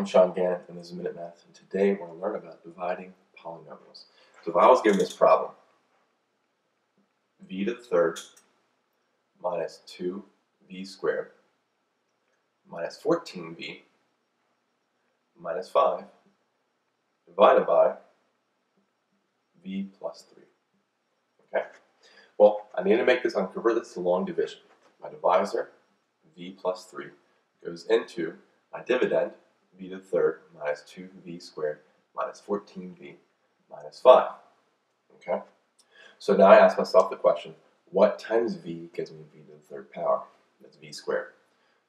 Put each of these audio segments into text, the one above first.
I'm Sean Gannon, and this is Minute Math, and today we're going to learn about dividing polynomials. So if I was given this problem, v to the third minus 2v squared minus 14v minus 5 divided by v plus 3. Okay? Well, I need to make this, I'm convert this to long division. My divisor, v plus 3, goes into my dividend, v to the third minus 2v squared minus 14v minus 5. Okay? So now I ask myself the question, what times v gives me v to the third power? That's v squared.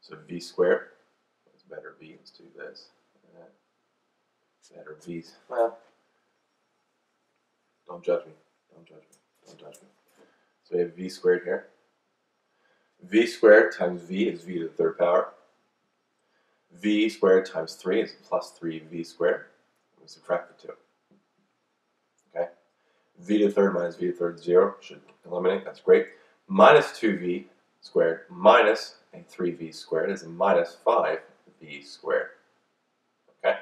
So v squared is better v. Let's do this. Better v. Well, don't judge me. Don't judge me. Don't judge me. So we have v squared here. v squared times v is v to the third power v squared times 3 is plus 3v squared. We subtract the 2. Okay? v to the third minus v to the third is 0. Should eliminate. That's great. Minus 2v squared minus a 3v squared is a minus 5v squared. Okay?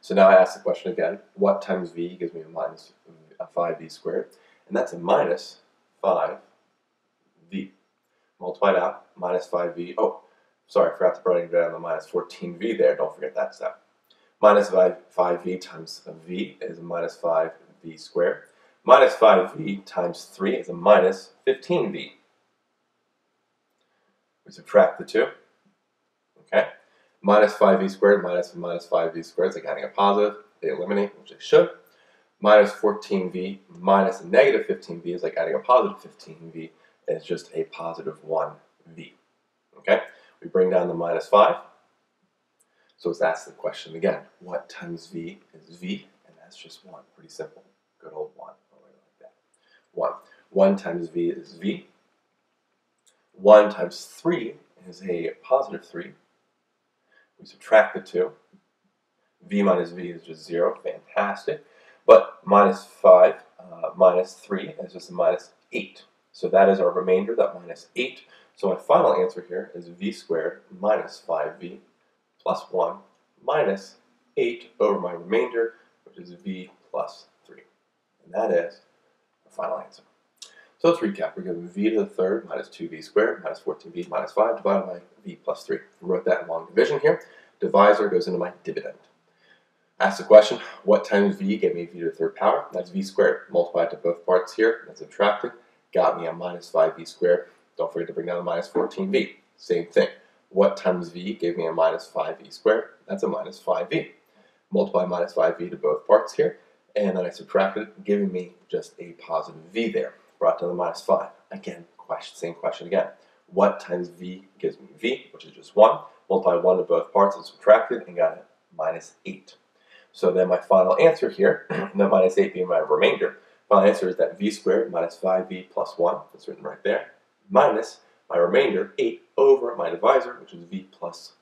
So now I ask the question again. What times v gives me a minus a 5v squared? And that's a minus 5v. Multiply it out. Minus 5v. Oh, sorry, I forgot to write down the minus 14v there. Don't forget that step. Minus 5, 5v times v is minus 5v squared. Minus 5v times 3 is a minus 15v. We subtract the 2. Okay? Minus 5v squared minus minus 5v squared is like adding a positive. They eliminate, which they should. Minus 14v negative 15v is like adding a positive 15v. It's just a positive 1v. Okay? We bring down the minus 5. So let's ask the question again. What times v is v? And that's just 1. Pretty simple. Good old 1. like that. 1. 1 times v is v. 1 times 3 is a positive 3. We subtract the 2. v minus v is just 0. Fantastic. But minus 5 uh, minus 3 is just a minus 8. So that is our remainder, that minus 8. So my final answer here is v squared minus 5v plus 1 minus 8 over my remainder, which is v plus 3. And that is the final answer. So let's recap. We're given v to the third minus 2v squared minus 14v minus 5 divided by v plus 3. We wrote that in long division here. Divisor goes into my dividend. Ask the question, what times v gave me v to the third power? That's v squared. Multiplied to both parts here and subtracted. Got me a minus 5v squared don't forget to bring down the minus 14v. Same thing. What times v gave me a minus 5v squared? That's a minus 5v. Multiply minus 5v to both parts here, and then I subtracted it, giving me just a positive v there. Brought down the minus 5. Again, question, same question again. What times v gives me v, which is just 1. Multiply 1 to both parts and subtract it, and got a minus 8. So then my final answer here, the minus 8 being my remainder, final answer is that v squared minus 5v plus 1, that's written right there, minus my remainder, 8 over my divisor, which is v plus